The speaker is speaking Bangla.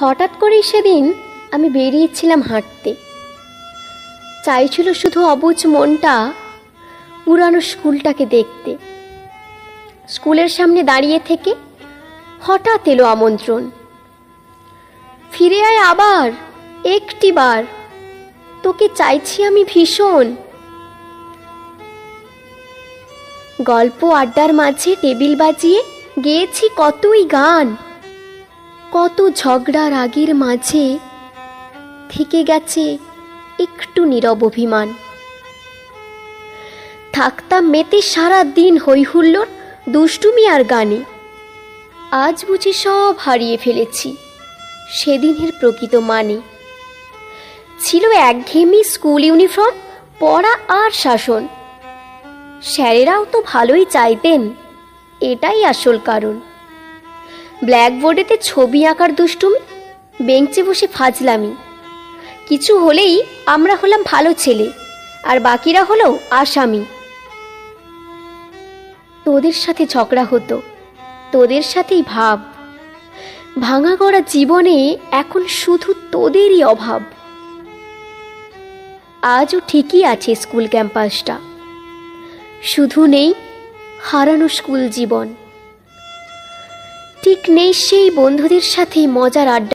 হঠাৎ করেই সেদিন আমি বেরিয়েছিলাম হাঁটতে। চাইছিল শুধু অবুজ মনটা পুরানো স্কুলটাকে দেখতে। স্কুলের সামনে দাঁড়িয়ে থেকে হঠাৎ এলো আমন্ত্রণ। ফিরে আয় আবার একটিবার তোকে চাইছি আমি ভীষণ। গল্প আড্ডার মাঝে টেবিল বাজিয়ে গেয়েছি কতই গান। কত ঝগড়া রাগের মাঝে থেকে গেছে একটু নীরব অভিমান। থাকতাম মেতে সারা দিন হৈহুল্লোর দুষ্টুমি আর গানে। আজ বুঝি সব হারিয়ে ফেলেছি সেদিনের প্রকৃত মানে। ছিল একঘেয়েমি স্কুল ইউনিফর্ম, পড়া আর শাসন। স্যারেরাও তো ভালোই চাইতেন, এটাই আসল কারণ। ব্ল্যাকবোর্ডেতে ছবি আঁকার দুষ্টুমি, বেঞ্চে বসে ফাজলামি। কিছু হলেই আমরা হলাম ভালো ছেলে, আর বাকিরা হলো আসামি। তোদের সাথে ঝগড়া হতো, তোদের সাথেই ভাব। ভাঙা গড়া জীবনে এখন শুধু তোদেরই অভাব। আজও ঠিকই আছে স্কুল ক্যাম্পাসটা। শুধু নেই, হারানো স্কুল জীবন। ঠিক নেই সেই বন্ধুদের সাথে মজার আড্ডা।